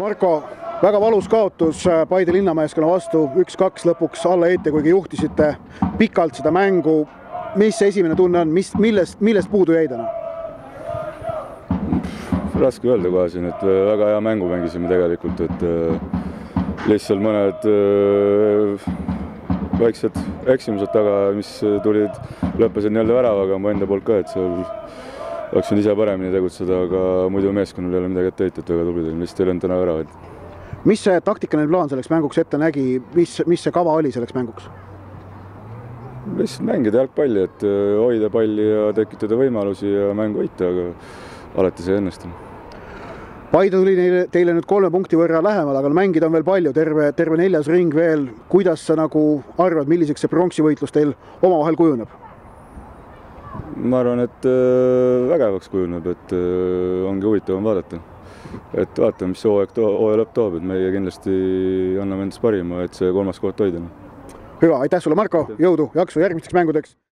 Marko, väga valus kaotus äh, Paide linnameeskonna vastu, üks-kaks lõpuks alla heite, kuigi juhtisite pikalt seda mängu. mis see esimene tunne on, mis, millest, millest puudu jäi täna? raske öelda kohe siin, et äh, väga hea mängu mängisime tegelikult, et äh, lihtsalt mõned väiksed eksimused taga, mis tulid, lõppesid nii-öelda väravaga mu enda poolt ka, et seal oleks võinud ise paremini tegutseda, aga muidu meeskonnal ei ole midagi ette heita, et väga tublid olime, lihtsalt ei löönud täna väravaid. mis see taktikaline plaan selleks mänguks ette nägi, mis, mis see kava oli selleks mänguks? lihtsalt mängida jalgpalli, et äh, hoida palli ja tekitada võimalusi ja mängu võita, aga alati see ei õnnestu Paide tuli neile, teile nüüd kolme punkti võrra lähemale, aga mängida on veel palju, terve, terve neljas ring veel. kuidas sa nagu arvad, milliseks see pronksivõitlus teil omavahel kujuneb? Ma arvan, et äh, vägevaks kujuneb, et äh, ongi huvitavam vaadata. et vaatame, mis hooaeg too, hooaja lõpp toob, et meie kindlasti anname endast parima, et see kolmas koht hoida. hüva, aitäh sulle, Marko, jõudu, jaksu järgmisteks mängudeks.